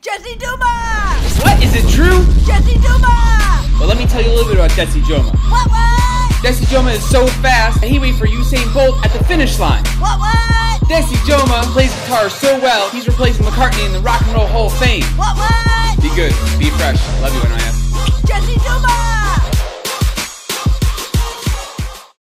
Jesse Douma! What? Is it true? Jesse Douma! Well, let me tell you a little bit about Jesse Joma. What what? Jesse Joma is so fast that he wait for Usain Bolt at the finish line. What what? Jesse Joma plays guitar so well, he's replacing McCartney in the Rock and Roll Hall of Fame. What what? Be good, be fresh. Love you, NIS.